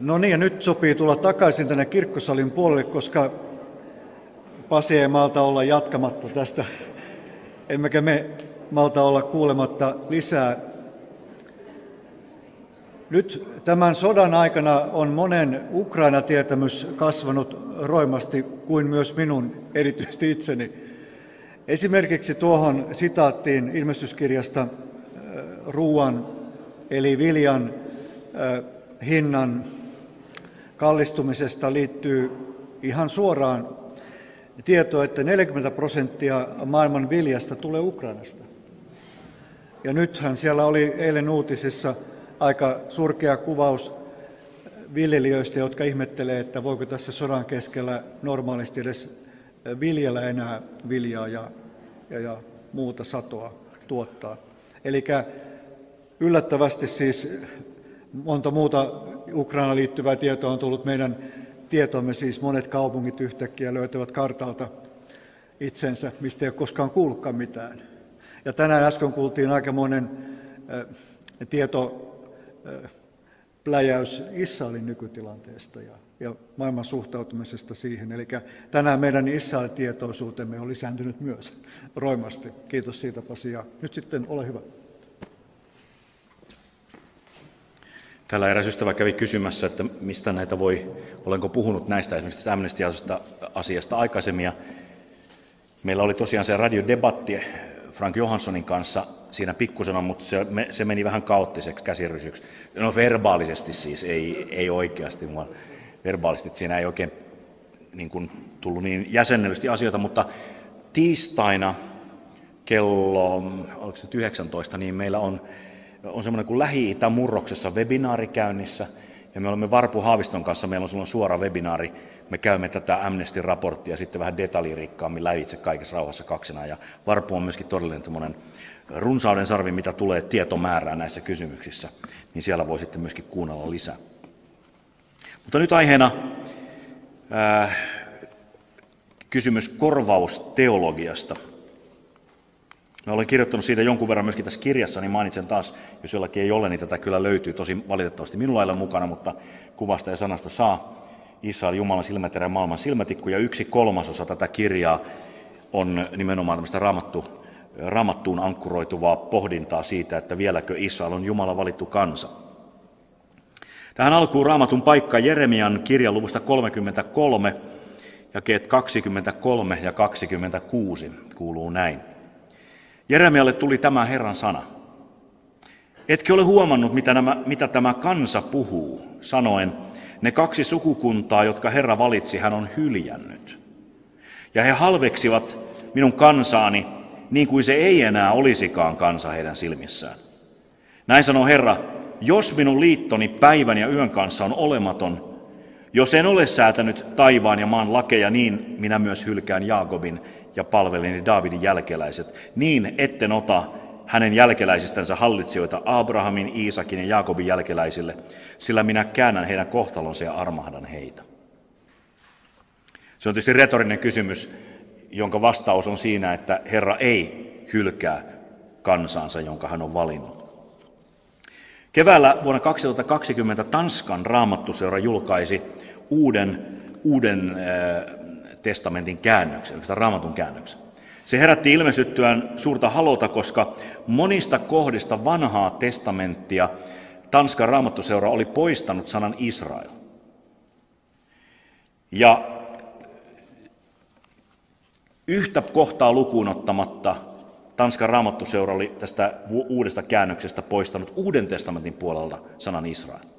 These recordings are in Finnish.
No niin, nyt sopii tulla takaisin tänne kirkkosalin puolelle, koska Pasi ei malta olla jatkamatta tästä, emmekä me malta olla kuulematta lisää. Nyt tämän sodan aikana on monen Ukraina-tietämys kasvanut roimasti, kuin myös minun, erityisesti itseni. Esimerkiksi tuohon sitaattiin ilmestyskirjasta äh, ruuan eli viljan äh, hinnan kallistumisesta liittyy ihan suoraan tieto, että 40 prosenttia maailman viljasta tulee Ukrainasta. Ja nythän siellä oli eilen uutisissa aika surkea kuvaus viljelijöistä, jotka ihmettelee, että voiko tässä sodan keskellä normaalisti edes viljellä enää viljaa ja, ja, ja muuta satoa tuottaa. Eli yllättävästi siis monta muuta Ukraina liittyvää tietoa on tullut meidän tietomme, siis monet kaupungit yhtäkkiä löytävät kartalta itsensä, mistä ei ole koskaan kuullutkaan mitään. Ja tänään äsken kuultiin aikamoinen äh, tieto äh, pläjäys Israelin nykytilanteesta ja, ja maailman suhtautumisesta siihen. Eli tänään meidän Israel-tietoisuutemme on lisääntynyt myös roimasti. Kiitos siitä Pasi ja nyt sitten ole hyvä. Täällä eräs ystävä kävi kysymässä, että mistä näitä voi, olenko puhunut näistä esimerkiksi amnesty asiasta aikaisemmin. Ja meillä oli tosiaan se radiodebatti Frank Johanssonin kanssa siinä pikkusena, mutta se, se meni vähän kaoottiseksi käsirysyksi. No verbaalisesti siis, ei, ei oikeasti, vaan verbaalisesti, siinä ei oikein niin kuin, tullut niin jäsennellysti asioita, mutta tiistaina kello, oliko se 19, niin meillä on on semmoinen kuin Lähi-Itä-murroksessa webinaari käynnissä, ja me olemme Varpu Haaviston kanssa, meillä on silloin suora webinaari, me käymme tätä Amnesty-raporttia sitten vähän detaljirikkaammin lävitse kaikessa rauhassa kaksena, ja Varpu on myöskin todellinen tämmöinen runsauden sarvi, mitä tulee tietomäärää näissä kysymyksissä, niin siellä voi sitten myöskin kuunnella lisää. Mutta nyt aiheena ää, kysymys korvausteologiasta. Mä olen kirjoittanut siitä jonkun verran myöskin tässä kirjassa, niin mainitsen taas, jos jollakin ei ole, niin tätä kyllä löytyy. Tosi valitettavasti minulla ei ole mukana, mutta kuvasta ja sanasta saa Israel Jumalan silmäterä maailman silmätikku. Ja yksi kolmasosa tätä kirjaa on nimenomaan tämmöistä raamattu, raamattuun ankkuroituvaa pohdintaa siitä, että vieläkö Israel on Jumala valittu kansa. Tähän alkuun raamatun paikka Jeremian kirjan luvusta 33, jakeet 23 ja 26 kuuluu näin. Jeremialle tuli tämä Herran sana. Etkö ole huomannut, mitä, nämä, mitä tämä kansa puhuu, sanoen, ne kaksi sukukuntaa, jotka Herra valitsi, hän on hyljännyt. Ja he halveksivat minun kansaani niin kuin se ei enää olisikaan kansa heidän silmissään. Näin sanoo Herra, jos minun liittoni päivän ja yön kanssa on olematon, jos en ole säätänyt taivaan ja maan lakeja, niin minä myös hylkään Jaakobin ja palvelini Daavidin jälkeläiset, niin etten ota hänen jälkeläisistänsä hallitsijoita Abrahamin, Iisakin ja Jaakobin jälkeläisille, sillä minä käännän heidän kohtalonsa ja armahdan heitä. Se on tietysti retorinen kysymys, jonka vastaus on siinä, että Herra ei hylkää kansansa, jonka hän on valinnut. Keväällä vuonna 2020 Tanskan raamattuseura julkaisi uuden, uuden äh, testamentin käännöksen, sitä raamatun käännöksen. Se herätti ilmestyttyään suurta halota, koska monista kohdista vanhaa testamenttia Tanskan raamattuseura oli poistanut sanan Israel. Ja yhtä kohtaa lukuun ottamatta Tanskan raamattuseura oli tästä uudesta käännöksestä poistanut Uuden testamentin puolelta sanan Israel.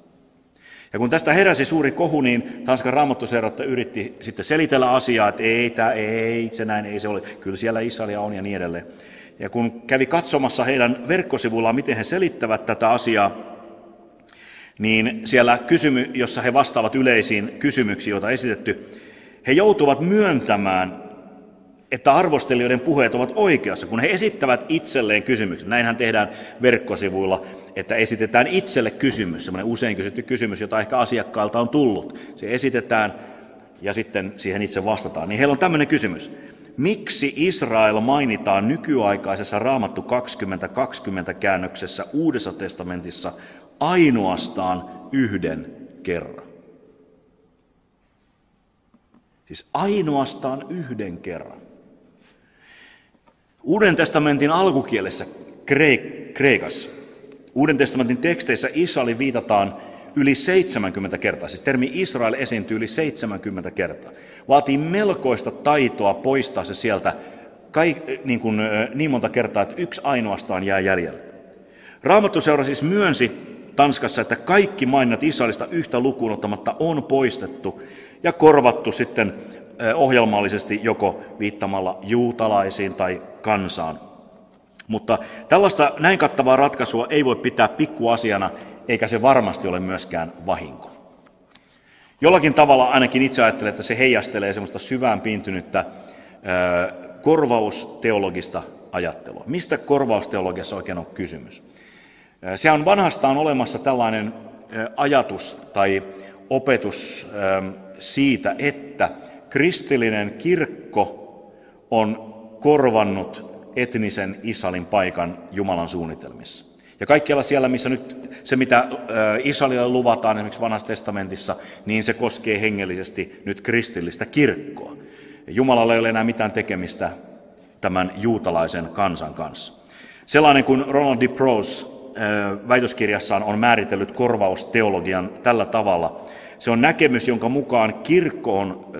Ja kun tästä heräsi suuri kohu, niin Tanskan raamattuseuratta yritti sitten selitellä asiaa, että ei, tämä, ei, se näin ei se ole, kyllä siellä Israelia on ja niin edelleen. Ja kun kävi katsomassa heidän verkkosivuillaan, miten he selittävät tätä asiaa, niin siellä kysymy, jossa he vastaavat yleisiin kysymyksiin, joita esitetty, he joutuvat myöntämään, että arvostelijoiden puheet ovat oikeassa, kun he esittävät itselleen kysymyksen. Näinhän tehdään verkkosivuilla, että esitetään itselle kysymys, semmoinen usein kysytty kysymys, jota ehkä asiakkaalta on tullut. Se esitetään ja sitten siihen itse vastataan. Niin heillä on tämmöinen kysymys. Miksi Israel mainitaan nykyaikaisessa Raamattu 2020 käännöksessä Uudessa testamentissa ainoastaan yhden kerran. Siis ainoastaan yhden kerran. Uuden testamentin alkukielessä Kreikassa, Uuden testamentin teksteissä Israelin viitataan yli 70 kertaa. Siis termi Israel esiintyy yli 70 kertaa. Vaatii melkoista taitoa poistaa se sieltä niin, kuin, niin monta kertaa, että yksi ainoastaan jää jäljelle. Raamattuseura siis myönsi Tanskassa, että kaikki maininnat Israelista yhtä lukuun ottamatta on poistettu ja korvattu sitten ohjelmallisesti joko viittamalla juutalaisiin tai kansaan. Mutta tällaista näin kattavaa ratkaisua ei voi pitää pikkuasiana, eikä se varmasti ole myöskään vahinko. Jollakin tavalla ainakin itse ajattelen, että se heijastelee semmoista syvään piintynyttä korvausteologista ajattelua. Mistä korvausteologiassa oikein on kysymys? Se on vanhastaan olemassa tällainen ajatus tai opetus siitä, että kristillinen kirkko on korvannut etnisen Israelin paikan Jumalan suunnitelmissa. Ja kaikkialla siellä, missä nyt se, mitä Israelille luvataan esimerkiksi vanhassa testamentissa, niin se koskee hengellisesti nyt kristillistä kirkkoa. Jumalalla ei ole enää mitään tekemistä tämän juutalaisen kansan kanssa. Sellainen kuin Ronald D. Prose väitöskirjassaan on määritellyt korvausteologian tällä tavalla. Se on näkemys, jonka mukaan kirkko on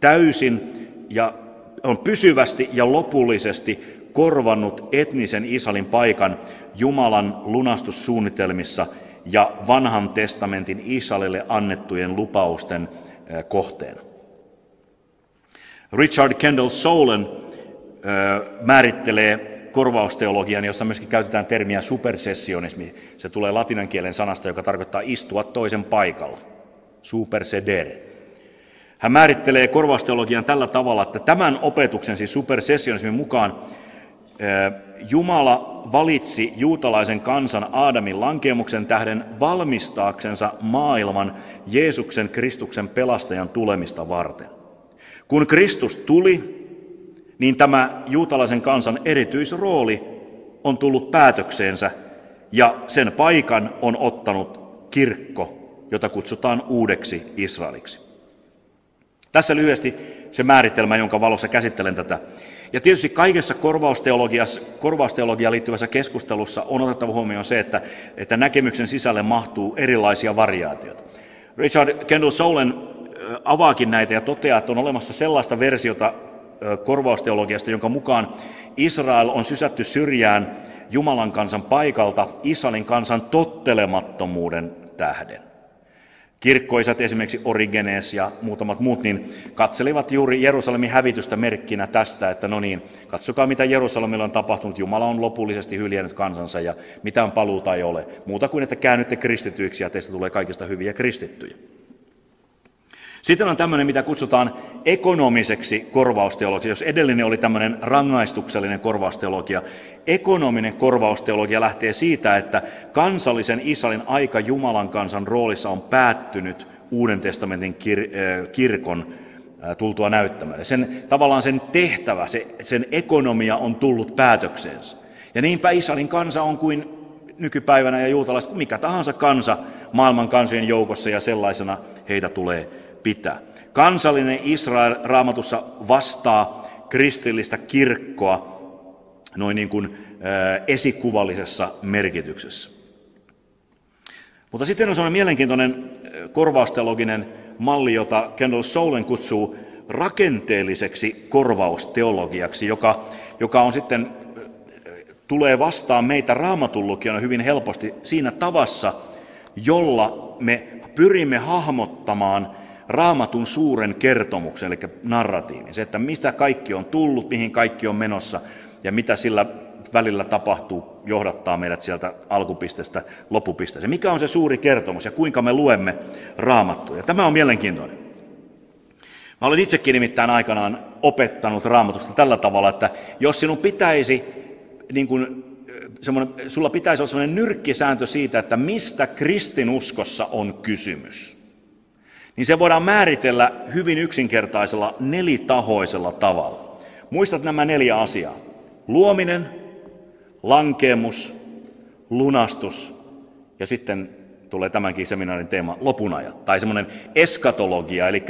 täysin ja on pysyvästi ja lopullisesti korvannut etnisen Israelin paikan Jumalan lunastussuunnitelmissa ja vanhan testamentin Israelille annettujen lupausten kohteena. Richard Kendall Solen määrittelee korvausteologian, josta myöskin käytetään termiä supersessionismi. Se tulee latinan kielen sanasta, joka tarkoittaa istua toisen paikalla. Supersedere. Hän määrittelee korvausteologian tällä tavalla, että tämän opetuksen, siis supersessionismin mukaan, Jumala valitsi juutalaisen kansan Aadamin lankemuksen tähden valmistaaksensa maailman Jeesuksen Kristuksen pelastajan tulemista varten. Kun Kristus tuli, niin tämä juutalaisen kansan erityisrooli on tullut päätökseensä ja sen paikan on ottanut kirkko, jota kutsutaan uudeksi Israeliksi. Tässä lyhyesti se määritelmä, jonka valossa käsittelen tätä. Ja tietysti kaikessa korvausteologiaan liittyvässä keskustelussa on otettava huomioon se, että, että näkemyksen sisälle mahtuu erilaisia variaatioita. Richard Kendall Solen avaakin näitä ja toteaa, että on olemassa sellaista versiota korvausteologiasta, jonka mukaan Israel on sysätty syrjään Jumalan kansan paikalta Israelin kansan tottelemattomuuden tähden. Kirkkoisat, esimerkiksi Origenes ja muutamat muut, niin katselivat juuri Jerusalemin hävitystä merkkinä tästä, että no niin, katsokaa mitä Jerusalemilla on tapahtunut, Jumala on lopullisesti hyljännyt kansansa ja mitään paluuta ei ole. Muuta kuin, että käännytte kristityiksi ja teistä tulee kaikista hyviä kristittyjä. Sitten on tämmöinen, mitä kutsutaan ekonomiseksi korvausteologia. Jos edellinen oli tämmöinen rangaistuksellinen korvausteologia, ekonominen korvausteologia lähtee siitä, että kansallisen Israelin aika Jumalan kansan roolissa on päättynyt Uuden testamentin kir- äh, kirkon äh, tultua näyttämään. Sen, tavallaan sen tehtävä, se, sen ekonomia on tullut päätökseensä. Ja niinpä Israelin kansa on kuin nykypäivänä ja juutalaiset, mikä tahansa kansa maailman kansojen joukossa ja sellaisena heitä tulee pitää. Kansallinen Israel raamatussa vastaa kristillistä kirkkoa noin niin kuin esikuvallisessa merkityksessä. Mutta sitten on sellainen mielenkiintoinen korvausteologinen malli, jota Kendall Soulen kutsuu rakenteelliseksi korvausteologiaksi, joka, joka on sitten, tulee vastaan meitä raamatullukiona hyvin helposti siinä tavassa, jolla me pyrimme hahmottamaan raamatun suuren kertomuksen, eli narratiivin. Se, että mistä kaikki on tullut, mihin kaikki on menossa ja mitä sillä välillä tapahtuu, johdattaa meidät sieltä alkupisteestä loppupisteeseen. Mikä on se suuri kertomus ja kuinka me luemme raamattua. Ja tämä on mielenkiintoinen. Mä olen itsekin nimittäin aikanaan opettanut raamatusta tällä tavalla, että jos sinun pitäisi, niin kuin, sulla pitäisi olla sellainen nyrkkisääntö siitä, että mistä kristinuskossa on kysymys – niin se voidaan määritellä hyvin yksinkertaisella nelitahoisella tavalla. Muistat nämä neljä asiaa. Luominen, lankemus, lunastus ja sitten tulee tämänkin seminaarin teema, lopunajat, tai semmoinen eskatologia, eli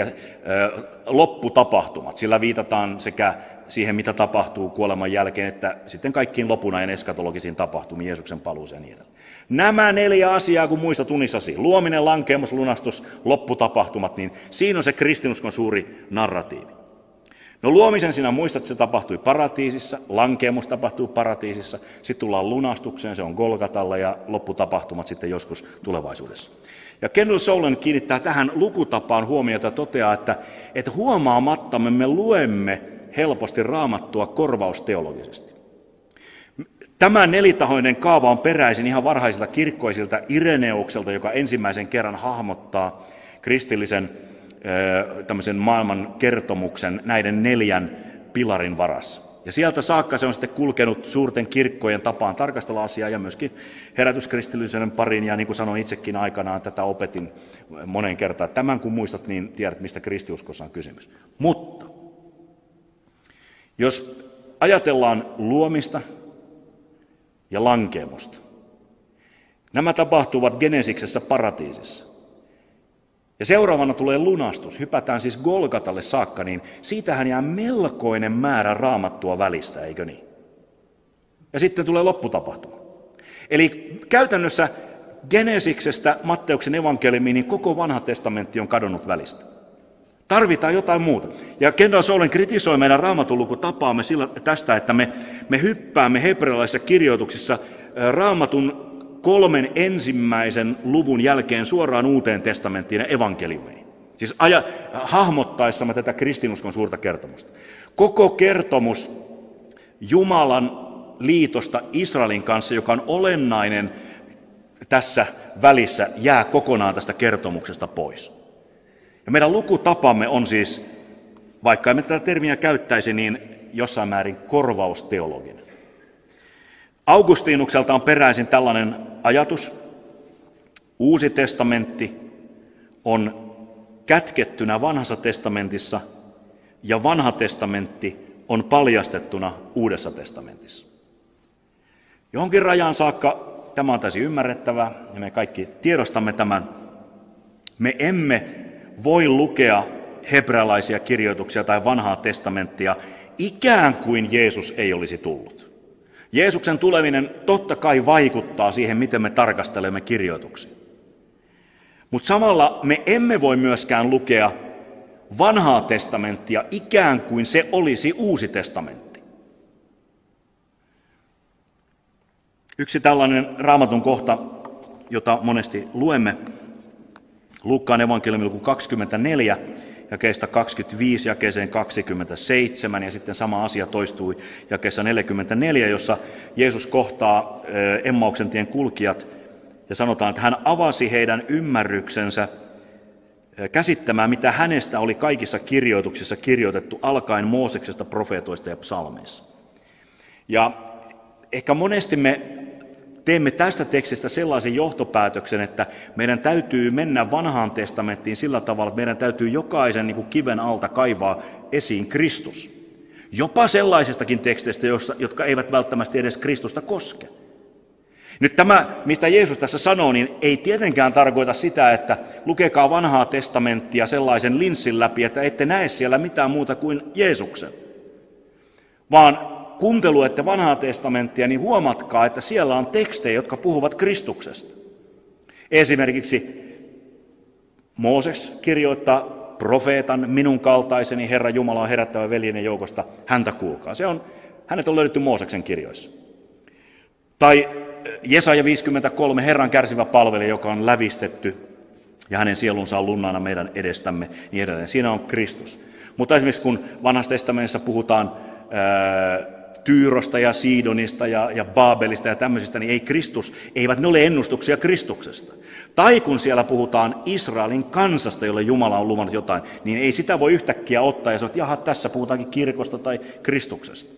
lopputapahtumat. Sillä viitataan sekä siihen, mitä tapahtuu kuoleman jälkeen, että sitten kaikkiin lopunajan eskatologisiin tapahtumiin, Jeesuksen paluuseen ja niin edelleen. Nämä neljä asiaa, kun muista tunnisasi, luominen, lankeemus, lunastus, lopputapahtumat, niin siinä on se kristinuskon suuri narratiivi. No luomisen sinä muistat, se tapahtui paratiisissa, lankeemus tapahtui paratiisissa, sitten tullaan lunastukseen, se on Golgatalla ja lopputapahtumat sitten joskus tulevaisuudessa. Ja Kendall Solen kiinnittää tähän lukutapaan huomiota ja toteaa, että, että huomaamattamme me luemme helposti raamattua korvausteologisesti. Tämä nelitahoinen kaava on peräisin ihan varhaisilta kirkkoisilta Ireneukselta, joka ensimmäisen kerran hahmottaa kristillisen tämmöisen maailman kertomuksen näiden neljän pilarin varassa. Ja sieltä saakka se on sitten kulkenut suurten kirkkojen tapaan tarkastella asiaa ja myöskin herätyskristillisyyden parin. Ja niin kuin sanoin itsekin aikanaan, tätä opetin monen kertaan. Tämän kun muistat, niin tiedät, mistä kristiuskossa on kysymys. Mutta jos ajatellaan luomista ja lankemusta, nämä tapahtuvat Genesiksessä paratiisissa. Ja seuraavana tulee lunastus, hypätään siis Golgatalle saakka, niin siitähän jää melkoinen määrä raamattua välistä, eikö niin? Ja sitten tulee lopputapahtuma. Eli käytännössä Genesiksestä Matteuksen evankeliumiin, niin koko vanha testamentti on kadonnut välistä. Tarvitaan jotain muuta. Ja Kendall Solen kritisoi meidän raamatulukutapaamme sillä, tästä, että me, me hyppäämme hebrealaisissa kirjoituksissa raamatun kolmen ensimmäisen luvun jälkeen suoraan uuteen testamenttiin ja evankeliumeihin. Siis aja, hahmottaessamme tätä kristinuskon suurta kertomusta. Koko kertomus Jumalan liitosta Israelin kanssa, joka on olennainen tässä välissä, jää kokonaan tästä kertomuksesta pois. Ja meidän lukutapamme on siis, vaikka emme tätä termiä käyttäisi, niin jossain määrin korvausteologinen. Augustinukselta on peräisin tällainen ajatus. Uusi testamentti on kätkettynä vanhassa testamentissa ja vanha testamentti on paljastettuna uudessa testamentissa. Johonkin rajaan saakka tämä on täysin ymmärrettävää ja me kaikki tiedostamme tämän. Me emme voi lukea hebrealaisia kirjoituksia tai vanhaa testamenttia ikään kuin Jeesus ei olisi tullut. Jeesuksen tuleminen totta kai vaikuttaa siihen, miten me tarkastelemme kirjoituksia. Mutta samalla me emme voi myöskään lukea vanhaa testamenttia ikään kuin se olisi uusi testamentti. Yksi tällainen raamatun kohta, jota monesti luemme, Luukkaan evankeliumi luku 24, jakeesta 25 jakeeseen 27 ja sitten sama asia toistui jakeessa 44, jossa Jeesus kohtaa Emmauksen tien kulkijat ja sanotaan, että hän avasi heidän ymmärryksensä käsittämään, mitä hänestä oli kaikissa kirjoituksissa kirjoitettu alkaen Mooseksesta, profeetoista ja psalmeissa. Ja ehkä monesti me teemme tästä tekstistä sellaisen johtopäätöksen, että meidän täytyy mennä vanhaan testamenttiin sillä tavalla, että meidän täytyy jokaisen niin kuin kiven alta kaivaa esiin Kristus. Jopa sellaisestakin teksteistä, jotka eivät välttämättä edes Kristusta koske. Nyt tämä, mistä Jeesus tässä sanoo, niin ei tietenkään tarkoita sitä, että lukekaa vanhaa testamenttia sellaisen linssin läpi, että ette näe siellä mitään muuta kuin Jeesuksen. Vaan kuunteluette vanhaa testamenttia, niin huomatkaa, että siellä on tekstejä, jotka puhuvat Kristuksesta. Esimerkiksi Mooses kirjoittaa profeetan, minun kaltaiseni Herra Jumala on herättävä veljenen joukosta, häntä kuulkaa. Se on, hänet on löydetty Mooseksen kirjoissa. Tai Jesaja 53, Herran kärsivä palvelija, joka on lävistetty ja hänen sielunsa on lunnana meidän edestämme, niin edelleen. Siinä on Kristus. Mutta esimerkiksi kun vanhassa testamentissa puhutaan ää, Tyyrosta ja Siidonista ja, ja Baabelista ja tämmöisistä, niin ei Kristus, eivät ne ole ennustuksia Kristuksesta. Tai kun siellä puhutaan Israelin kansasta, jolle Jumala on luvannut jotain, niin ei sitä voi yhtäkkiä ottaa ja sanoa, että jaha, tässä puhutaankin kirkosta tai Kristuksesta.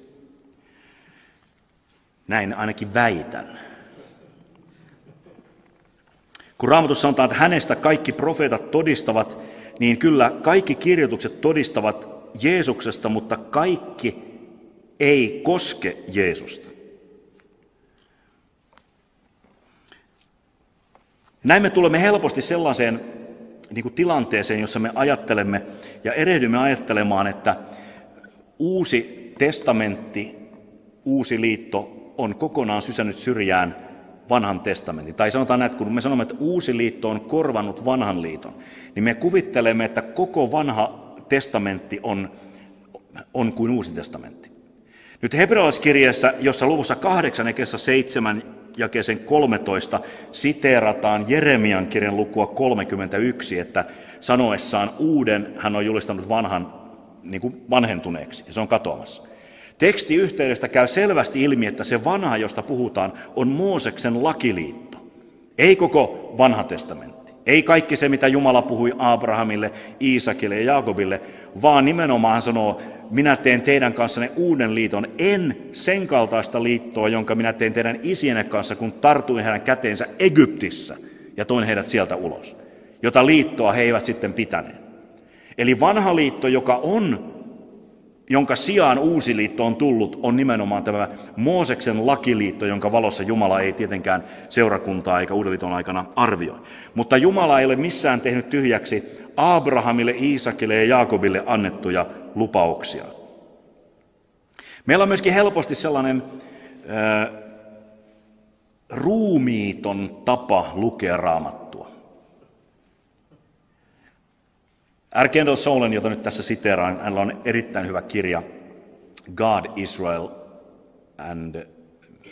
Näin ainakin väitän. Kun Raamatussa sanotaan, että hänestä kaikki profeetat todistavat, niin kyllä kaikki kirjoitukset todistavat Jeesuksesta, mutta kaikki ei koske Jeesusta. Näin me tulemme helposti sellaiseen niin kuin tilanteeseen, jossa me ajattelemme ja erehdymme ajattelemaan, että uusi testamentti, uusi liitto on kokonaan sysännyt syrjään vanhan testamentin. Tai sanotaan näin, että kun me sanomme, että uusi liitto on korvannut vanhan liiton, niin me kuvittelemme, että koko vanha testamentti on, on kuin uusi testamentti. Nyt hebrealaiskirjeessä, jossa luvussa 8 ja 7 jakeeseen 13 siteerataan Jeremian kirjan lukua 31, että sanoessaan uuden hän on julistanut vanhan niin kuin vanhentuneeksi, ja se on katoamassa. Tekstiyhteydestä käy selvästi ilmi, että se vanha, josta puhutaan, on Mooseksen lakiliitto. Ei koko vanha testamentti. Ei kaikki se, mitä Jumala puhui Abrahamille, Iisakille ja Jaakobille, vaan nimenomaan sanoo, minä teen teidän kanssanne uuden liiton, en sen kaltaista liittoa, jonka minä teen teidän isienne kanssa, kun tartuin heidän käteensä Egyptissä ja toin heidät sieltä ulos, jota liittoa he eivät sitten pitäneet. Eli vanha liitto, joka on, jonka sijaan uusi liitto on tullut, on nimenomaan tämä Mooseksen lakiliitto, jonka valossa Jumala ei tietenkään seurakuntaa eikä uuden liiton aikana arvioi. Mutta Jumala ei ole missään tehnyt tyhjäksi Abrahamille, Iisakille ja Jaakobille annettuja lupauksia. Meillä on myöskin helposti sellainen äh, ruumiiton tapa lukea raamattua. R. Kendall Solen, jota nyt tässä siteeraan, hänellä on erittäin hyvä kirja God, Israel and,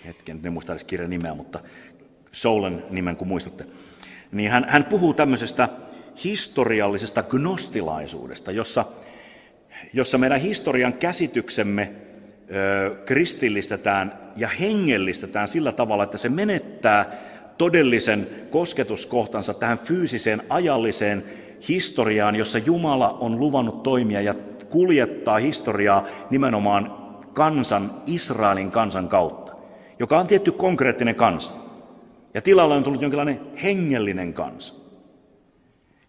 hetken, en muista edes kirjan nimeä, mutta Solen nimen kun muistatte, niin hän, hän puhuu tämmöisestä historiallisesta gnostilaisuudesta, jossa, jossa meidän historian käsityksemme ö, kristillistetään ja hengellistetään sillä tavalla, että se menettää todellisen kosketuskohtansa tähän fyysiseen ajalliseen historiaan, jossa Jumala on luvannut toimia ja kuljettaa historiaa nimenomaan kansan, Israelin kansan kautta, joka on tietty konkreettinen kansa. Ja tilalle on tullut jonkinlainen hengellinen kansa.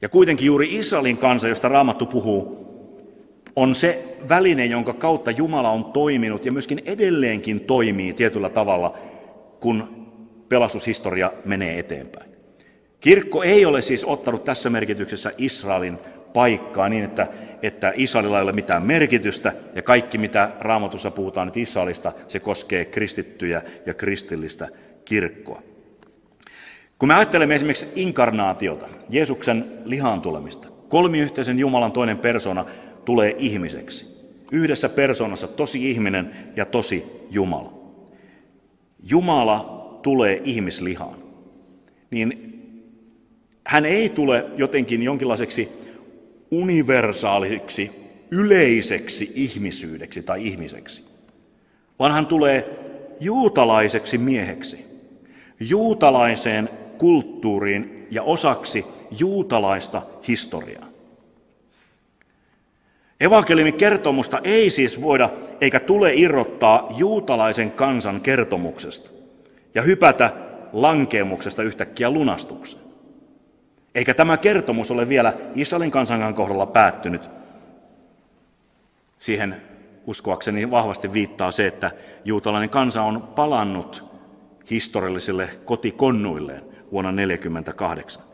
Ja kuitenkin juuri Israelin kansa, josta Raamattu puhuu, on se väline, jonka kautta Jumala on toiminut ja myöskin edelleenkin toimii tietyllä tavalla, kun pelastushistoria menee eteenpäin. Kirkko ei ole siis ottanut tässä merkityksessä Israelin paikkaa niin, että, että Israelilla ei ole mitään merkitystä ja kaikki mitä raamatussa puhutaan nyt Israelista, se koskee kristittyjä ja kristillistä kirkkoa. Kun me ajattelemme esimerkiksi inkarnaatiota, Jeesuksen lihaan tulemista, kolmiyhteisen Jumalan toinen persona tulee ihmiseksi. Yhdessä persoonassa tosi ihminen ja tosi Jumala. Jumala tulee ihmislihaan. Niin hän ei tule jotenkin jonkinlaiseksi universaaliksi, yleiseksi ihmisyydeksi tai ihmiseksi, vaan hän tulee juutalaiseksi mieheksi, juutalaiseen kulttuuriin ja osaksi juutalaista historiaa. Evankeliumin kertomusta ei siis voida eikä tule irrottaa juutalaisen kansan kertomuksesta ja hypätä lankeemuksesta yhtäkkiä lunastukseen. Eikä tämä kertomus ole vielä Israelin kansan kohdalla päättynyt. Siihen uskoakseni vahvasti viittaa se, että juutalainen kansa on palannut historiallisille kotikonnuilleen vuonna 1948.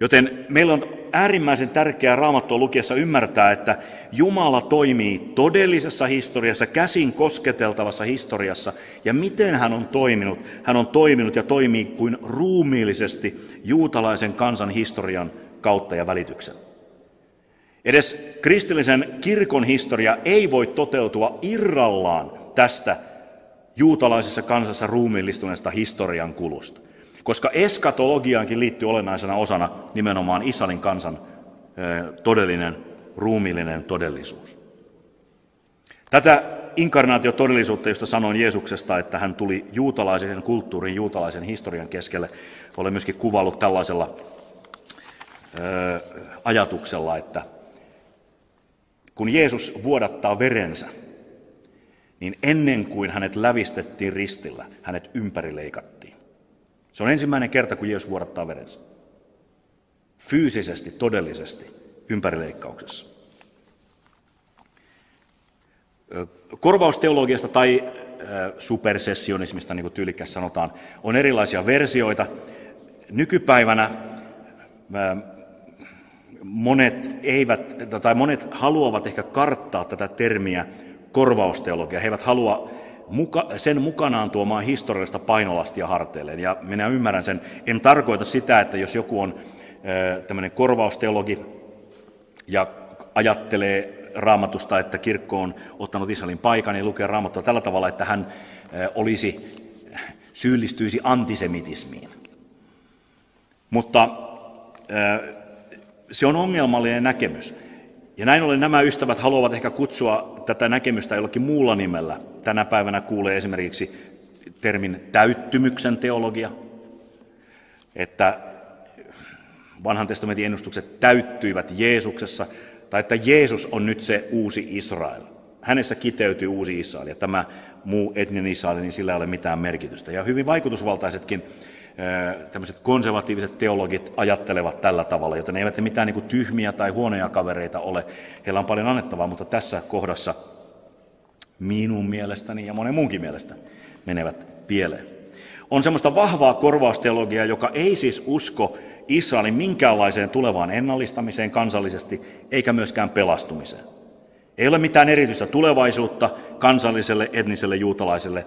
Joten meillä on äärimmäisen tärkeää raamattua lukiessa ymmärtää, että Jumala toimii todellisessa historiassa, käsin kosketeltavassa historiassa. Ja miten hän on toiminut? Hän on toiminut ja toimii kuin ruumiillisesti juutalaisen kansan historian kautta ja välityksellä. Edes kristillisen kirkon historia ei voi toteutua irrallaan tästä juutalaisessa kansassa ruumiillistuneesta historian kulusta koska eskatologiaankin liittyy olennaisena osana nimenomaan Israelin kansan todellinen ruumiillinen todellisuus. Tätä inkarnaatiotodellisuutta, josta sanoin Jeesuksesta, että hän tuli juutalaisen kulttuurin, juutalaisen historian keskelle, olen myöskin kuvallut tällaisella ajatuksella, että kun Jeesus vuodattaa verensä, niin ennen kuin hänet lävistettiin ristillä, hänet ympärileikattiin. Se on ensimmäinen kerta, kun Jeesus vuodattaa verensä. Fyysisesti, todellisesti, ympärileikkauksessa. Korvausteologiasta tai supersessionismista, niin kuin tyylikkäs sanotaan, on erilaisia versioita. nykypäivänä monet eivät, tai monet haluavat ehkä karttaa tätä termiä korvausteologia. He eivät halua muka, sen mukanaan tuomaan historiallista painolastia harteilleen. Ja minä ymmärrän sen. En tarkoita sitä, että jos joku on tämmöinen korvausteologi ja ajattelee raamatusta, että kirkko on ottanut Israelin paikan, niin lukee raamattua tällä tavalla, että hän olisi, syyllistyisi antisemitismiin. Mutta se on ongelmallinen näkemys. Ja näin ollen nämä ystävät haluavat ehkä kutsua tätä näkemystä jollakin muulla nimellä. Tänä päivänä kuulee esimerkiksi termin täyttymyksen teologia, että vanhan testamentin ennustukset täyttyivät Jeesuksessa, tai että Jeesus on nyt se uusi Israel. Hänessä kiteytyy uusi Israel, ja tämä muu etninen Israel, niin sillä ei ole mitään merkitystä. Ja hyvin vaikutusvaltaisetkin tämmöiset konservatiiviset teologit ajattelevat tällä tavalla, joten eivät mitään niin kuin tyhmiä tai huonoja kavereita ole. Heillä on paljon annettavaa, mutta tässä kohdassa minun mielestäni ja monen muunkin mielestä menevät pieleen. On semmoista vahvaa korvausteologiaa, joka ei siis usko Israelin minkäänlaiseen tulevaan ennallistamiseen kansallisesti, eikä myöskään pelastumiseen. Ei ole mitään erityistä tulevaisuutta kansalliselle, etniselle, juutalaiselle,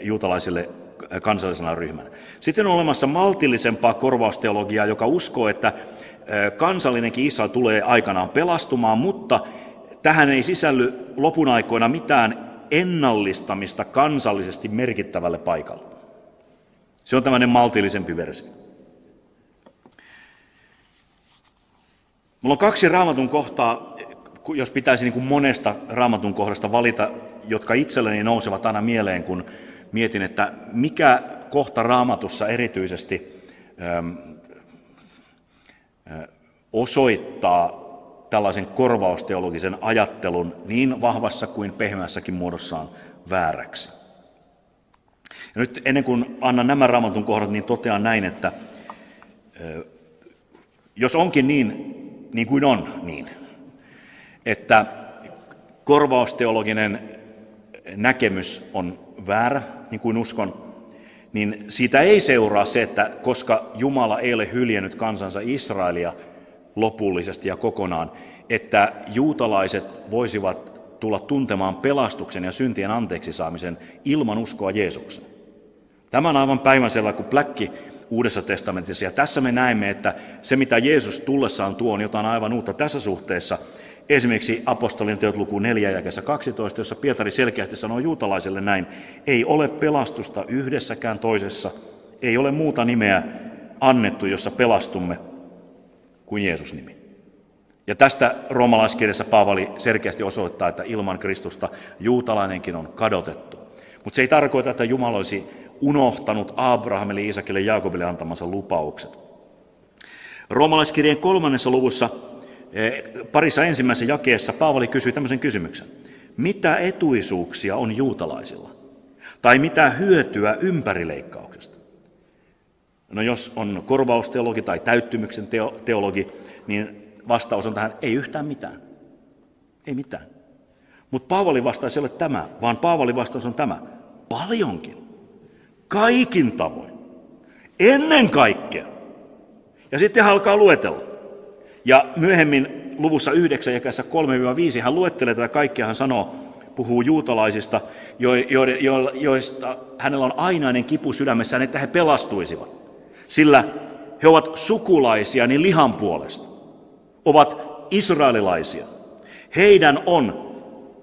juutalaiselle kansallisena ryhmänä. Sitten on olemassa maltillisempaa korvausteologiaa, joka uskoo, että kansallinenkin Israel tulee aikanaan pelastumaan, mutta tähän ei sisälly lopun aikoina mitään ennallistamista kansallisesti merkittävälle paikalle. Se on tämmöinen maltillisempi versio. Mulla on kaksi raamatun kohtaa, jos pitäisi niin kuin monesta raamatun kohdasta valita, jotka itselleni nousevat aina mieleen, kun mietin, että mikä kohta raamatussa erityisesti ähm, äh, osoittaa tällaisen korvausteologisen ajattelun niin vahvassa kuin pehmeässäkin muodossaan vääräksi. Ja nyt ennen kuin annan nämä raamatun kohdat, niin totean näin, että äh, jos onkin niin, niin kuin on niin, että korvausteologinen näkemys on väärä, niin kuin uskon, niin siitä ei seuraa se, että koska Jumala ei ole hyljännyt kansansa Israelia lopullisesti ja kokonaan, että juutalaiset voisivat tulla tuntemaan pelastuksen ja syntien anteeksi saamisen ilman uskoa Jeesukseen. Tämä on aivan päivänselvä kuin pläkki Uudessa testamentissa. Ja tässä me näemme, että se mitä Jeesus tullessaan tuo on jotain aivan uutta tässä suhteessa. Esimerkiksi apostolien teot luku 4 ja 12, jossa Pietari selkeästi sanoo juutalaisille näin, ei ole pelastusta yhdessäkään toisessa, ei ole muuta nimeä annettu, jossa pelastumme kuin Jeesus nimi. Ja tästä roomalaiskirjassa Paavali selkeästi osoittaa, että ilman Kristusta juutalainenkin on kadotettu. Mutta se ei tarkoita, että Jumala olisi unohtanut Abrahamille, Iisakille ja Jaakobille antamansa lupaukset. Roomalaiskirjeen kolmannessa luvussa parissa ensimmäisessä jakeessa Paavali kysyi tämmöisen kysymyksen. Mitä etuisuuksia on juutalaisilla? Tai mitä hyötyä ympärileikkauksesta? No jos on korvausteologi tai täyttymyksen teo, teologi, niin vastaus on tähän, ei yhtään mitään. Ei mitään. Mutta Paavalin vastaus ei ole tämä, vaan Paavalin vastaus on tämä. Paljonkin. Kaikin tavoin. Ennen kaikkea. Ja sitten alkaa luetella. Ja myöhemmin luvussa 9 jakeessa 3-5 hän luettelee tätä kaikkea, hän sanoo, puhuu juutalaisista, jo, jo, jo, joista hänellä on ainainen kipu sydämessään, että he pelastuisivat. Sillä he ovat sukulaisia niin lihan puolesta, ovat israelilaisia. Heidän on,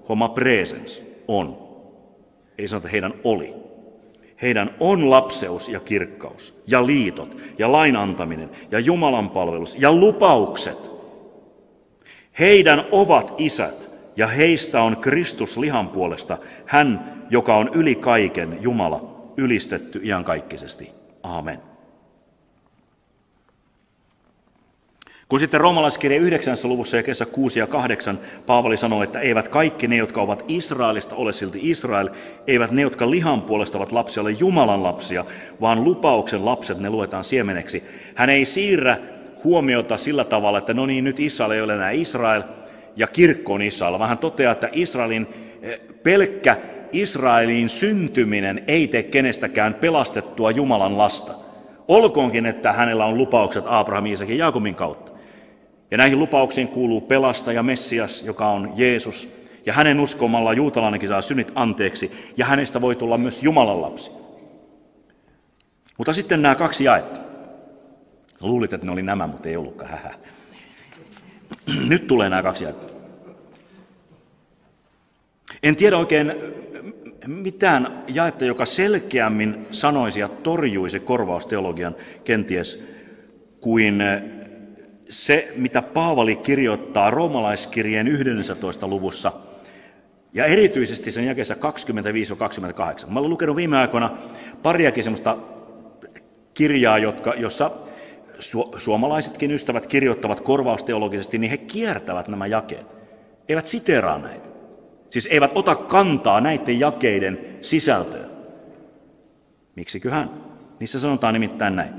homma presens, on. Ei sanota, että heidän oli. Heidän on lapseus ja kirkkaus ja liitot ja lain antaminen ja Jumalan palvelus ja lupaukset. Heidän ovat isät ja heistä on Kristus lihan puolesta, hän, joka on yli kaiken Jumala, ylistetty iankaikkisesti. Amen. Kun sitten roomalaiskirja 9. luvussa ja kesä 6 ja 8 Paavali sanoo, että eivät kaikki ne, jotka ovat Israelista, ole silti Israel, eivät ne, jotka lihan puolesta ovat lapsia, ole Jumalan lapsia, vaan lupauksen lapset ne luetaan siemeneksi. Hän ei siirrä huomiota sillä tavalla, että no niin, nyt Israel ei ole enää Israel ja kirkko on Israel, vaan hän toteaa, että Israelin eh, pelkkä Israelin syntyminen ei tee kenestäkään pelastettua Jumalan lasta. Olkoonkin, että hänellä on lupaukset Abrahamin, Isakin ja Jaakobin kautta. Ja näihin lupauksiin kuuluu pelastaja Messias, joka on Jeesus. Ja hänen uskomalla juutalainenkin saa synnit anteeksi, ja hänestä voi tulla myös Jumalan lapsi. Mutta sitten nämä kaksi jaetta. Luulit, että ne oli nämä, mutta ei ollutkaan hähä. Nyt tulee nämä kaksi jaetta. En tiedä oikein mitään jaetta, joka selkeämmin sanoisi ja torjuisi korvausteologian kenties kuin se, mitä Paavali kirjoittaa roomalaiskirjeen 11. luvussa ja erityisesti sen jakeessa 25-28. Mä olen lukenut viime aikoina pariakin semmoista kirjaa, jotka, jossa su- suomalaisetkin ystävät kirjoittavat korvausteologisesti, niin he kiertävät nämä jakeet. Eivät siteraa näitä. Siis eivät ota kantaa näiden jakeiden sisältöön. Miksiköhän? Niissä sanotaan nimittäin näin.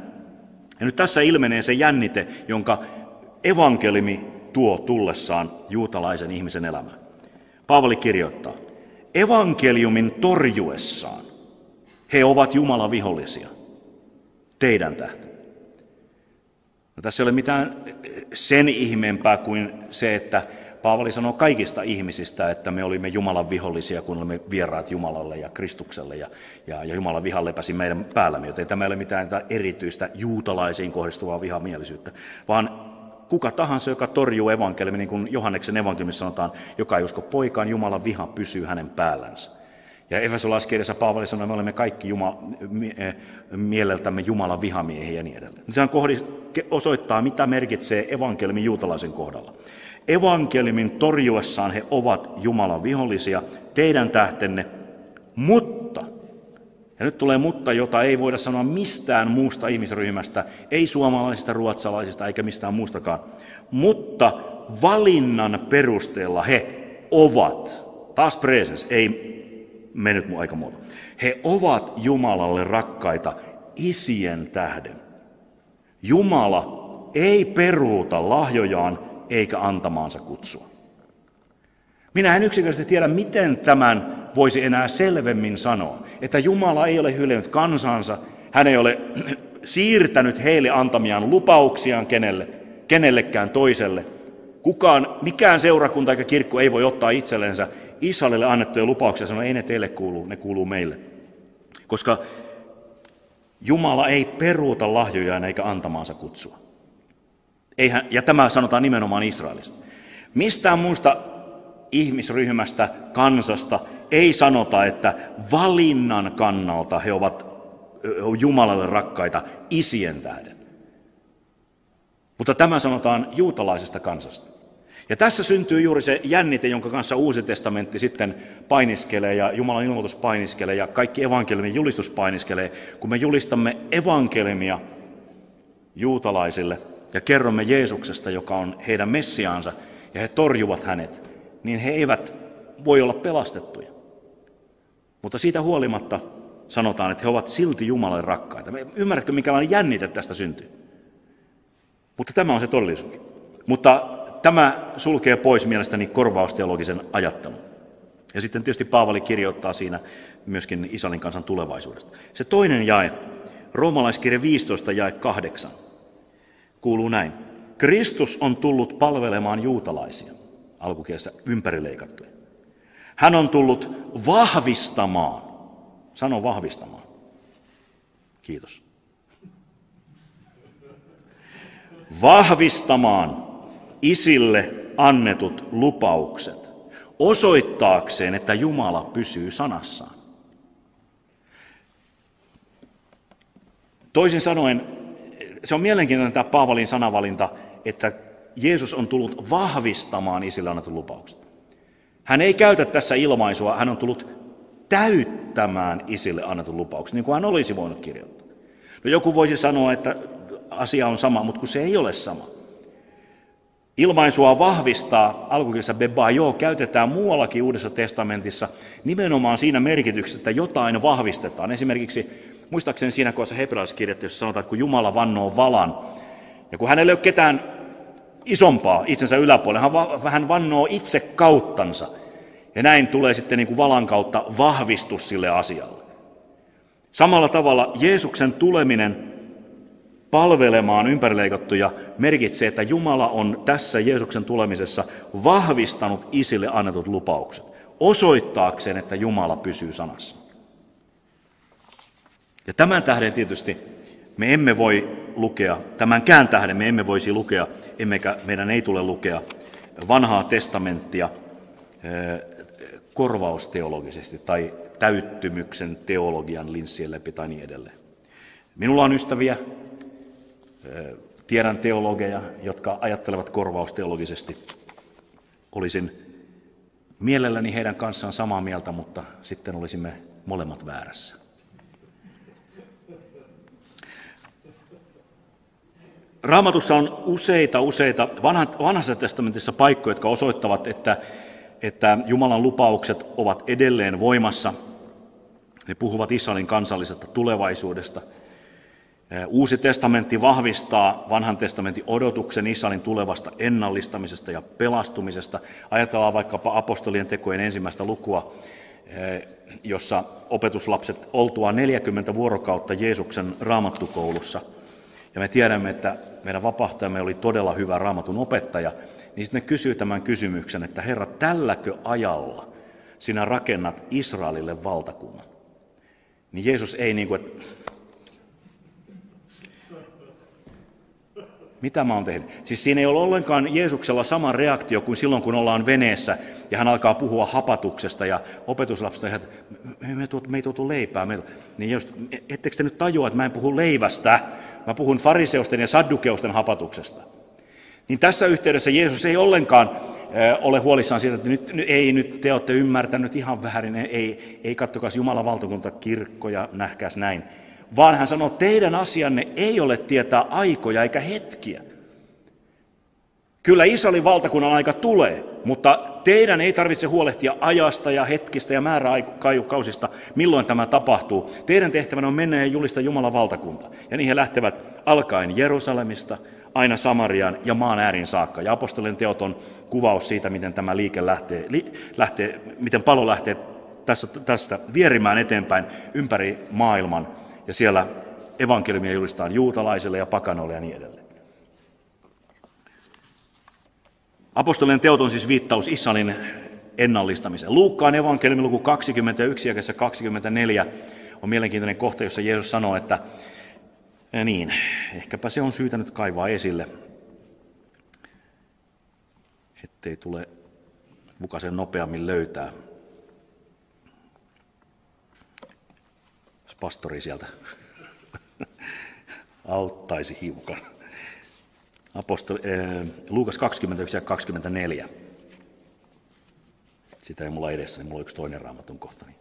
Ja nyt tässä ilmenee se jännite, jonka evankelimi tuo tullessaan juutalaisen ihmisen elämään. Paavali kirjoittaa, evankeliumin torjuessaan he ovat Jumalan vihollisia, teidän tähtä. No, tässä ei ole mitään sen ihmeempää kuin se, että Paavali sanoo kaikista ihmisistä, että me olimme Jumalan vihollisia, kun olimme vieraat Jumalalle ja Kristukselle, ja, ja, ja Jumalan viha lepäsi meidän päällämme, joten tämä ei ole mitään erityistä juutalaisiin kohdistuvaa vihamielisyyttä, vaan kuka tahansa, joka torjuu evankeliumi, niin kuin Johanneksen evankeliumissa sanotaan, joka ei usko poikaan, Jumalan viha pysyy hänen päällänsä. Ja Efesolaiskirjassa Paavali sanoi, me olemme kaikki Jumala, eh, mieleltämme Jumalan vihamiehiä ja niin edelleen. Nyt hän osoittaa, mitä merkitsee evankeliumi juutalaisen kohdalla. Evankeliumin torjuessaan he ovat Jumalan vihollisia, teidän tähtenne, mutta, ja nyt tulee mutta, jota ei voida sanoa mistään muusta ihmisryhmästä, ei suomalaisista, ruotsalaisista eikä mistään muustakaan, mutta valinnan perusteella he ovat, taas presens, ei mennyt mun aikamuoto, he ovat Jumalalle rakkaita isien tähden. Jumala ei peruuta lahjojaan eikä antamaansa kutsua. Minä en yksinkertaisesti tiedä, miten tämän voisi enää selvemmin sanoa, että Jumala ei ole hylännyt kansansa, hän ei ole siirtänyt heille antamiaan lupauksiaan kenelle, kenellekään toiselle. Kukaan, mikään seurakunta eikä kirkko ei voi ottaa itsellensä Israelille annettuja lupauksia ja sanoa, ei ne teille kuulu, ne kuuluu meille. Koska Jumala ei peruuta lahjojaan eikä antamaansa kutsua. Eihän, ja tämä sanotaan nimenomaan Israelista. Mistään muusta ihmisryhmästä, kansasta ei sanota, että valinnan kannalta he ovat Jumalalle rakkaita isien tähden. Mutta tämä sanotaan juutalaisesta kansasta. Ja tässä syntyy juuri se jännite, jonka kanssa Uusi testamentti sitten painiskelee ja Jumalan ilmoitus painiskelee ja kaikki evankeliumin julistus painiskelee, kun me julistamme evankeliumia juutalaisille – ja kerromme Jeesuksesta, joka on heidän Messiaansa, ja he torjuvat hänet, niin he eivät voi olla pelastettuja. Mutta siitä huolimatta sanotaan, että he ovat silti Jumalan rakkaita. Ymmärrätkö, minkälainen jännite tästä syntyy? Mutta tämä on se todellisuus. Mutta tämä sulkee pois mielestäni korvausteologisen ajattelun. Ja sitten tietysti Paavali kirjoittaa siinä myöskin Israelin kansan tulevaisuudesta. Se toinen jae, roomalaiskirja 15 jae 8 kuuluu näin. Kristus on tullut palvelemaan juutalaisia, alkukielessä ympärileikattuja. Hän on tullut vahvistamaan, sano vahvistamaan. Kiitos. Vahvistamaan isille annetut lupaukset, osoittaakseen, että Jumala pysyy sanassaan. Toisin sanoen, se on mielenkiintoinen tämä Paavalin sanavalinta, että Jeesus on tullut vahvistamaan isille annetun lupaukset. Hän ei käytä tässä ilmaisua, hän on tullut täyttämään isille annetun lupauksen, niin kuin hän olisi voinut kirjoittaa. No joku voisi sanoa, että asia on sama, mutta kun se ei ole sama. Ilmaisua vahvistaa alkukirjassa bebajo käytetään muuallakin Uudessa testamentissa nimenomaan siinä merkityksessä, että jotain vahvistetaan. Esimerkiksi muistaakseni siinä kohdassa hebrealaiskirjat, jossa sanotaan, että kun Jumala vannoo valan, ja kun hänellä ei ole ketään isompaa itsensä yläpuolella, hän vannoo itse kauttansa. Ja näin tulee sitten niin kuin valan kautta vahvistus sille asialle. Samalla tavalla Jeesuksen tuleminen palvelemaan ympärileikattuja merkitsee, että Jumala on tässä Jeesuksen tulemisessa vahvistanut isille annetut lupaukset, osoittaakseen, että Jumala pysyy sanassa. Ja tämän tähden tietysti me emme voi lukea, tämänkään tähden me emme voisi lukea, emmekä meidän ei tule lukea vanhaa testamenttia korvausteologisesti tai täyttymyksen teologian linssien läpi tai niin edelleen. Minulla on ystäviä, tiedän teologeja, jotka ajattelevat korvausteologisesti. Olisin mielelläni heidän kanssaan samaa mieltä, mutta sitten olisimme molemmat väärässä. Raamatussa on useita, useita vanhassa testamentissa paikkoja, jotka osoittavat, että, että Jumalan lupaukset ovat edelleen voimassa. Ne puhuvat Israelin kansallisesta tulevaisuudesta. Uusi testamentti vahvistaa vanhan testamentin odotuksen Israelin tulevasta ennallistamisesta ja pelastumisesta. Ajatellaan vaikkapa apostolien tekojen ensimmäistä lukua, jossa opetuslapset oltua 40 vuorokautta Jeesuksen raamattukoulussa – ja me tiedämme, että meidän vapahtajamme oli todella hyvä raamatun opettaja, niin sitten ne kysyy tämän kysymyksen, että Herra, tälläkö ajalla sinä rakennat Israelille valtakunnan? Niin Jeesus ei niin kuin, että Mitä mä oon tehnyt? Siis siinä ei ole ollenkaan Jeesuksella sama reaktio kuin silloin, kun ollaan veneessä ja hän alkaa puhua hapatuksesta ja opetuslapsista, ja me, me, ei tuotu leipää. Me, niin just, ettekö te nyt tajua, että mä en puhu leivästä, mä puhun fariseusten ja saddukeusten hapatuksesta. Niin tässä yhteydessä Jeesus ei ollenkaan ole huolissaan siitä, että nyt, ei nyt te olette ymmärtänyt ihan väärin, ei, ei kattokas Jumalan valtakunta kirkkoja, nähkääs näin vaan hän sanoo, teidän asianne ei ole tietää aikoja eikä hetkiä. Kyllä Israelin valtakunnan aika tulee, mutta teidän ei tarvitse huolehtia ajasta ja hetkistä ja määräkausista, milloin tämä tapahtuu. Teidän tehtävänä on mennä ja julistaa Jumalan valtakunta. Ja niihin lähtevät alkaen Jerusalemista, aina Samariaan ja maan äärin saakka. Ja apostolien teot on kuvaus siitä, miten tämä liike lähtee, li, lähtee miten palo lähtee tästä, tästä vierimään eteenpäin ympäri maailman ja siellä evankeliumia julistetaan juutalaisille ja pakanoille ja niin edelleen. Apostolien teot on siis viittaus Israelin ennallistamiseen. Luukkaan evankeliumin luku 21 ja 24 on mielenkiintoinen kohta, jossa Jeesus sanoo, että niin, ehkäpä se on syytä nyt kaivaa esille, ettei tule muka sen nopeammin löytää. pastori sieltä auttaisi hiukan. Apostoli, äh, Luukas 21 ja 24. Sitä ei mulla edessä, niin mulla on yksi toinen raamatun kohta. Niin.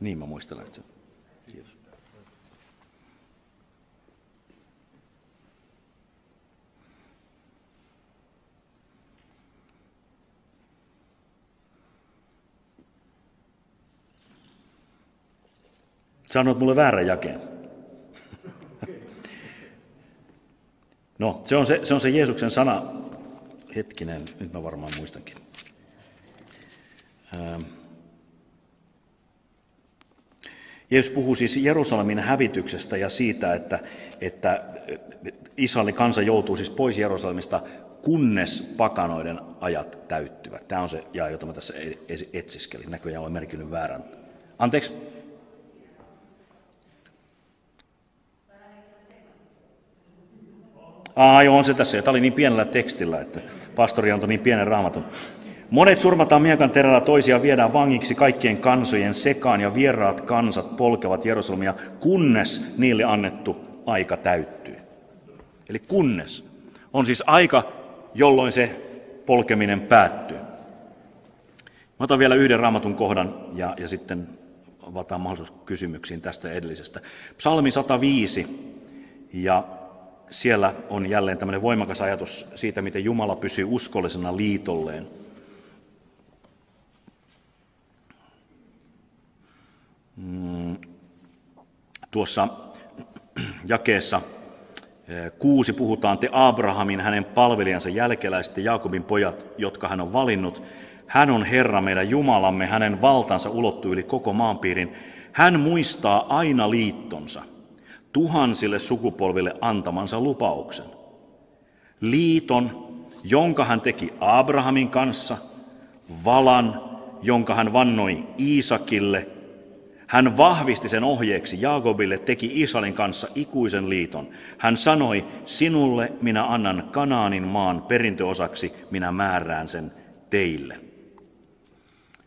Niin mä muistelen, että se Sanoit mulle väärän jakeen. No, se on se, se on se Jeesuksen sana. Hetkinen, nyt mä varmaan muistankin. Ähm. Jeesus puhuu siis Jerusalemin hävityksestä ja siitä, että, että Israelin kansa joutuu siis pois Jerusalemista, kunnes pakanoiden ajat täyttyvät. Tämä on se jae, jota mä tässä e- e- etsiskelin. Näköjään olen merkinnyt väärän. Anteeksi? Ai on se tässä. Tämä oli niin pienellä tekstillä, että pastori antoi niin pienen raamatun. Monet surmataan miekan terällä, toisia viedään vangiksi kaikkien kansojen sekaan ja vieraat kansat polkevat Jerusalemia, kunnes niille annettu aika täyttyy. Eli kunnes on siis aika, jolloin se polkeminen päättyy. Mä otan vielä yhden raamatun kohdan ja, ja sitten avataan mahdollisuus kysymyksiin tästä edellisestä. Psalmi 105 ja siellä on jälleen tämmöinen voimakas ajatus siitä, miten Jumala pysyy uskollisena liitolleen. Mm, tuossa jakeessa eh, kuusi puhutaan te Abrahamin, hänen palvelijansa jälkeläiset ja Jaakobin pojat, jotka hän on valinnut. Hän on Herra meidän Jumalamme, hänen valtansa ulottuu yli koko maanpiirin. Hän muistaa aina liittonsa, tuhansille sukupolville antamansa lupauksen. Liiton, jonka hän teki Abrahamin kanssa, valan, jonka hän vannoi Iisakille. Hän vahvisti sen ohjeeksi Jaakobille, teki Israelin kanssa ikuisen liiton. Hän sanoi, sinulle minä annan Kanaanin maan perintöosaksi, minä määrään sen teille.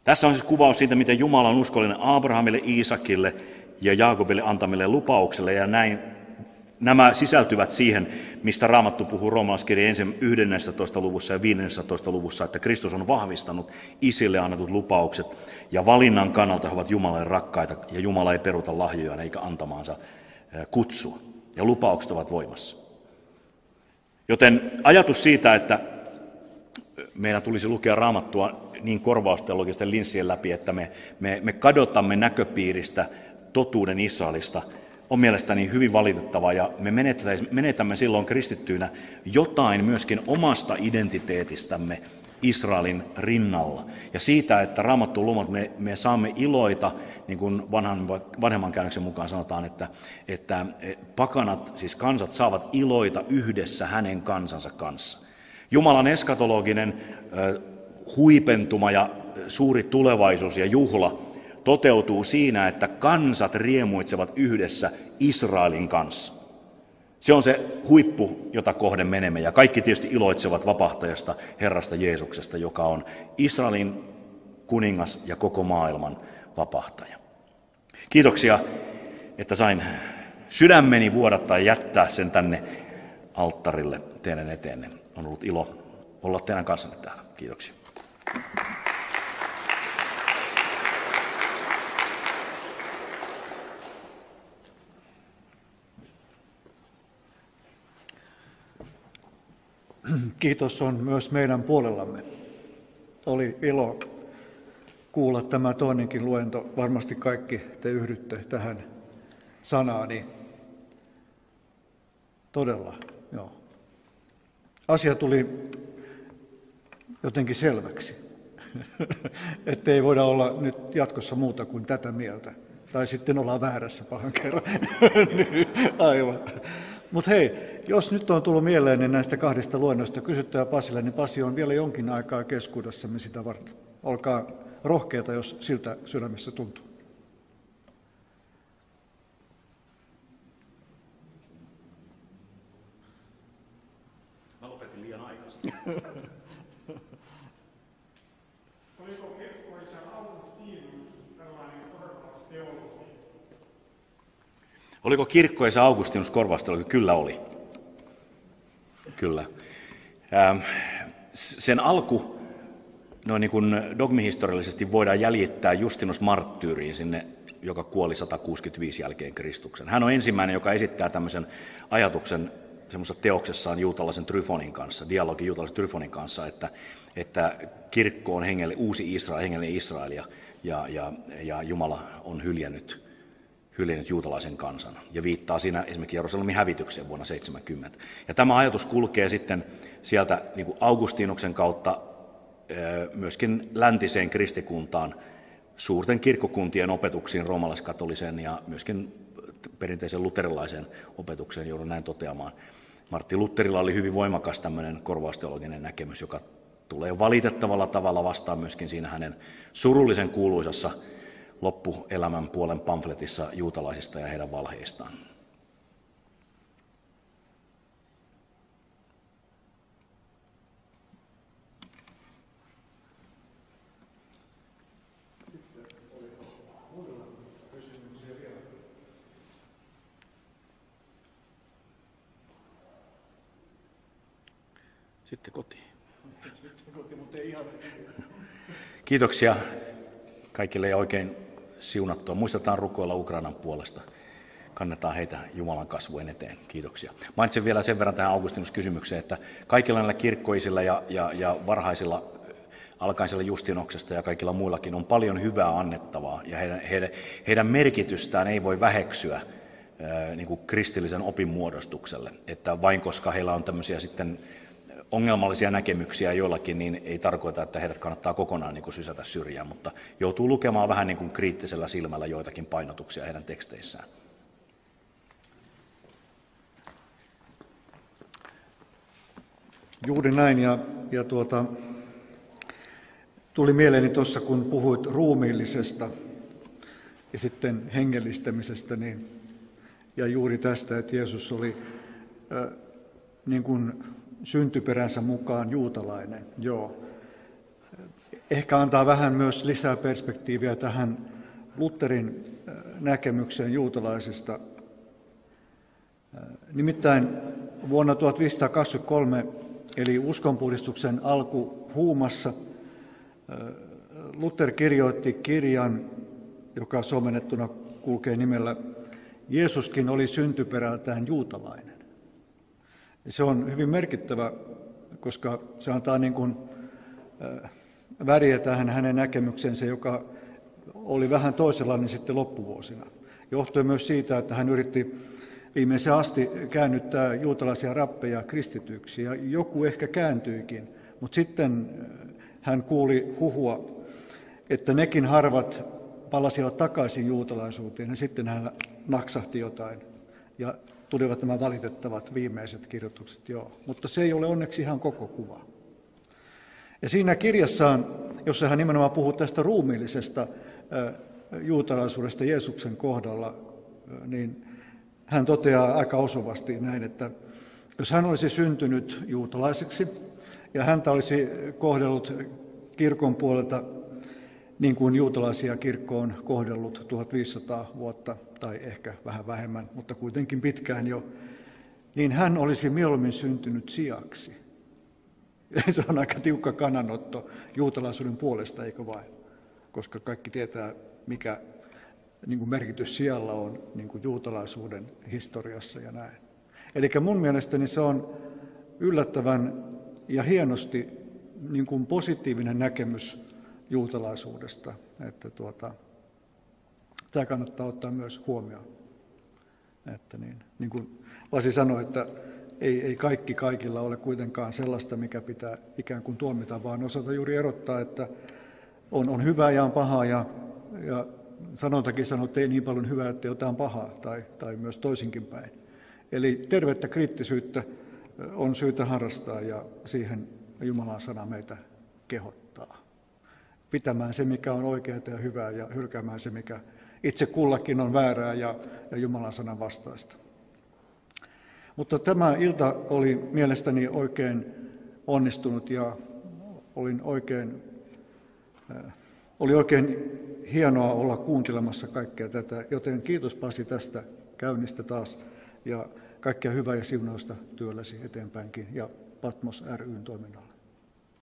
Tässä on siis kuvaus siitä, miten Jumala on uskollinen Abrahamille, Iisakille ja Jaakobille antamille lupaukselle, ja näin nämä sisältyvät siihen, mistä Raamattu puhuu roomalaiskirjan ensin 11. luvussa ja 15. luvussa, että Kristus on vahvistanut isille annetut lupaukset, ja valinnan kannalta he ovat Jumalalle rakkaita, ja Jumala ei peruta lahjoja eikä antamaansa kutsua, ja lupaukset ovat voimassa. Joten ajatus siitä, että meidän tulisi lukea raamattua niin korvausteologisten linssien läpi, että me, me, me kadotamme näköpiiristä totuuden Israelista, on mielestäni hyvin valitettava ja me menetämme silloin kristittyinä jotain myöskin omasta identiteetistämme Israelin rinnalla. Ja siitä, että raamattu lumat, me, me saamme iloita, niin kuin vanhan, vanhemman käännöksen mukaan sanotaan, että, että pakanat, siis kansat, saavat iloita yhdessä hänen kansansa kanssa. Jumalan eskatologinen huipentuma ja suuri tulevaisuus ja juhla toteutuu siinä, että kansat riemuitsevat yhdessä Israelin kanssa. Se on se huippu, jota kohden menemme, ja kaikki tietysti iloitsevat vapahtajasta, Herrasta Jeesuksesta, joka on Israelin kuningas ja koko maailman vapahtaja. Kiitoksia, että sain sydämeni vuodattaa ja jättää sen tänne alttarille teidän eteenne. On ollut ilo olla teidän kanssanne täällä. Kiitoksia. Kiitos on myös meidän puolellamme. Oli ilo kuulla tämä toinenkin luento. Varmasti kaikki te yhdytte tähän sanaani. Todella, joo. Asia tuli jotenkin selväksi, että ei voida olla nyt jatkossa muuta kuin tätä mieltä. Tai sitten ollaan väärässä pahan kerran. Aivan. Mutta hei, jos nyt on tullut mieleen niin näistä kahdesta luennosta kysyttävä Pasille, niin Pasi on vielä jonkin aikaa keskuudessamme sitä varten. Olkaa rohkeita, jos siltä sydämessä tuntuu. Mä lopetin liian aikaisin. Oliko kirkkoisa Augustinus tällainen korvausteologi? Oliko kirkkoisa Augustinus korvausteologi? Kyllä oli. Kyllä. Ähm, sen alku noin niin kuin dogmihistoriallisesti voidaan jäljittää Justinus Marttyyriin sinne, joka kuoli 165 jälkeen Kristuksen. Hän on ensimmäinen, joka esittää tämmöisen ajatuksen semmoisessa teoksessaan juutalaisen Tryfonin kanssa, dialogi juutalaisen Tryfonin kanssa, että, että kirkko on hengelle, uusi Israel, hengellinen Israel ja, ja, ja, ja Jumala on hyljännyt hyljännyt juutalaisen kansan ja viittaa siinä esimerkiksi Jerusalemin hävitykseen vuonna 70. Ja tämä ajatus kulkee sitten sieltä niin kuin Augustinuksen kautta myöskin läntiseen kristikuntaan, suurten kirkkokuntien opetuksiin, roomalaiskatoliseen ja myöskin perinteisen luterilaiseen opetukseen, joudun näin toteamaan. Martti Lutterilla oli hyvin voimakas tämmöinen korvausteologinen näkemys, joka tulee valitettavalla tavalla vastaan myöskin siinä hänen surullisen kuuluisassa loppuelämän puolen pamfletissa juutalaisista ja heidän valheistaan. Sitten kotiin. Kiitoksia kaikille ja oikein siunattua. Muistetaan rukoilla Ukrainan puolesta. Kannetaan heitä Jumalan kasvujen eteen. Kiitoksia. Mainitsen vielä sen verran tähän Augustinus-kysymykseen, että kaikilla näillä kirkkoisilla ja, ja, ja varhaisilla alkaisella Justinoksesta ja kaikilla muillakin on paljon hyvää annettavaa ja heidän, heidän, heidän merkitystään ei voi väheksyä niin kuin kristillisen opin muodostukselle, että vain koska heillä on tämmöisiä sitten ongelmallisia näkemyksiä joillakin, niin ei tarkoita, että heidät kannattaa kokonaan niin kuin sysätä syrjään, mutta joutuu lukemaan vähän niin kuin kriittisellä silmällä joitakin painotuksia heidän teksteissään. Juuri näin, ja, ja tuota, tuli mieleeni tuossa, kun puhuit ruumiillisesta ja sitten hengellistämisestä, niin, ja juuri tästä, että Jeesus oli äh, niin kuin syntyperänsä mukaan juutalainen, joo. Ehkä antaa vähän myös lisää perspektiiviä tähän Lutherin näkemykseen juutalaisista. Nimittäin vuonna 1523, eli uskonpuhdistuksen alku huumassa, Luther kirjoitti kirjan, joka somennettuna kulkee nimellä Jeesuskin oli syntyperältään juutalainen. Se on hyvin merkittävä, koska se antaa niin kuin väriä tähän hänen näkemyksensä, joka oli vähän toisenlainen sitten loppuvuosina. Johtuen myös siitä, että hän yritti viimeisen asti käännyttää juutalaisia rappeja kristityksi, ja joku ehkä kääntyikin, mutta sitten hän kuuli huhua, että nekin harvat palasivat takaisin juutalaisuuteen, ja sitten hän naksahti jotain. Ja tulivat nämä valitettavat viimeiset kirjoitukset, joo. Mutta se ei ole onneksi ihan koko kuva. Ja siinä kirjassaan, jossa hän nimenomaan puhuu tästä ruumiillisesta juutalaisuudesta Jeesuksen kohdalla, niin hän toteaa aika osuvasti näin, että jos hän olisi syntynyt juutalaiseksi ja häntä olisi kohdellut kirkon puolelta niin kuin juutalaisia kirkko on kohdellut 1500 vuotta tai ehkä vähän vähemmän, mutta kuitenkin pitkään jo, niin hän olisi mieluummin syntynyt sijaksi. Se on aika tiukka kannanotto juutalaisuuden puolesta, eikö vain? Koska kaikki tietää, mikä niin kuin merkitys siellä on niin kuin juutalaisuuden historiassa ja näin. Eli mun mielestäni se on yllättävän ja hienosti niin kuin positiivinen näkemys juutalaisuudesta. Että tuota, tämä kannattaa ottaa myös huomioon. Että niin, niin kuin Lasi sanoi, että ei, ei kaikki kaikilla ole kuitenkaan sellaista, mikä pitää ikään kuin tuomita, vaan osata juuri erottaa, että on, on hyvää ja on pahaa ja, ja sanontakin sanoo, että ei niin paljon hyvää, että jotain pahaa, tai, tai myös toisinkin päin. Eli tervettä kriittisyyttä on syytä harrastaa ja siihen Jumalan sana meitä kehottaa pitämään se, mikä on oikeaa ja hyvää, ja hylkäämään se, mikä itse kullakin on väärää ja, ja Jumalan sanan vastaista. Mutta tämä ilta oli mielestäni oikein onnistunut ja olin oikein, äh, oli oikein hienoa olla kuuntelemassa kaikkea tätä, joten kiitos Pasi tästä käynnistä taas ja kaikkea hyvää ja siunausta työlläsi eteenpäinkin ja Patmos ryn toiminnalle.